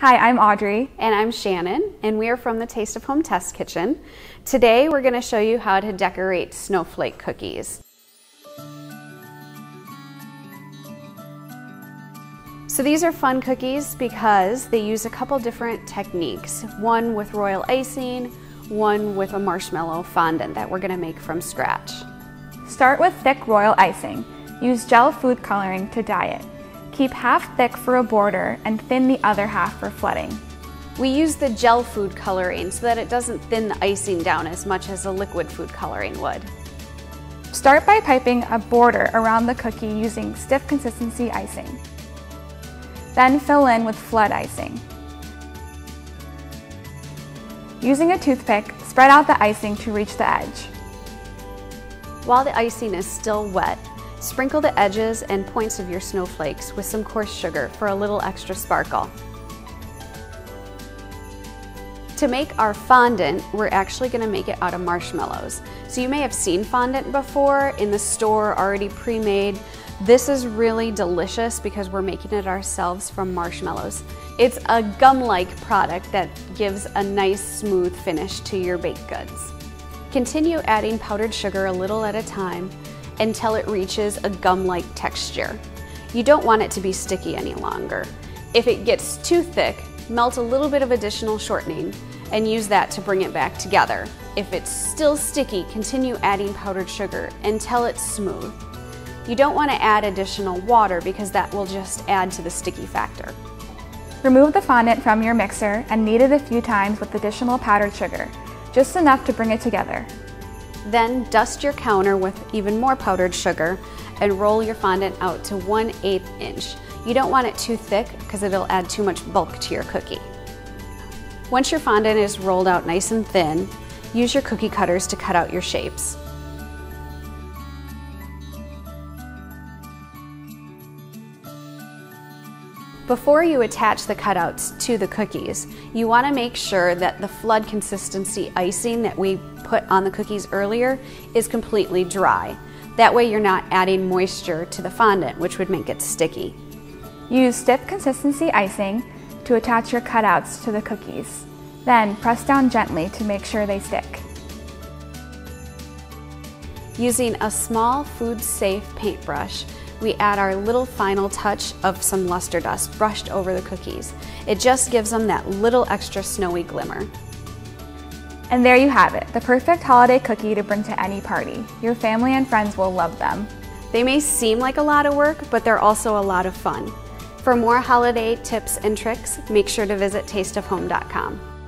Hi, I'm Audrey. And I'm Shannon, and we are from the Taste of Home Test Kitchen. Today we're going to show you how to decorate snowflake cookies. So these are fun cookies because they use a couple different techniques. One with royal icing, one with a marshmallow fondant that we're going to make from scratch. Start with thick royal icing. Use gel food coloring to dye it. Keep half thick for a border and thin the other half for flooding. We use the gel food coloring so that it doesn't thin the icing down as much as a liquid food coloring would. Start by piping a border around the cookie using stiff consistency icing. Then fill in with flood icing. Using a toothpick, spread out the icing to reach the edge. While the icing is still wet, Sprinkle the edges and points of your snowflakes with some coarse sugar for a little extra sparkle. To make our fondant, we're actually going to make it out of marshmallows. So you may have seen fondant before in the store already pre-made. This is really delicious because we're making it ourselves from marshmallows. It's a gum-like product that gives a nice smooth finish to your baked goods. Continue adding powdered sugar a little at a time until it reaches a gum-like texture. You don't want it to be sticky any longer. If it gets too thick, melt a little bit of additional shortening and use that to bring it back together. If it's still sticky, continue adding powdered sugar until it's smooth. You don't want to add additional water because that will just add to the sticky factor. Remove the fondant from your mixer and knead it a few times with additional powdered sugar, just enough to bring it together. Then dust your counter with even more powdered sugar and roll your fondant out to 1 8 inch. You don't want it too thick because it'll add too much bulk to your cookie. Once your fondant is rolled out nice and thin, use your cookie cutters to cut out your shapes. Before you attach the cutouts to the cookies, you want to make sure that the flood consistency icing that we put on the cookies earlier is completely dry. That way you're not adding moisture to the fondant, which would make it sticky. Use stiff consistency icing to attach your cutouts to the cookies. Then press down gently to make sure they stick. Using a small food-safe paintbrush, we add our little final touch of some luster dust brushed over the cookies. It just gives them that little extra snowy glimmer. And there you have it, the perfect holiday cookie to bring to any party. Your family and friends will love them. They may seem like a lot of work, but they're also a lot of fun. For more holiday tips and tricks, make sure to visit tasteofhome.com.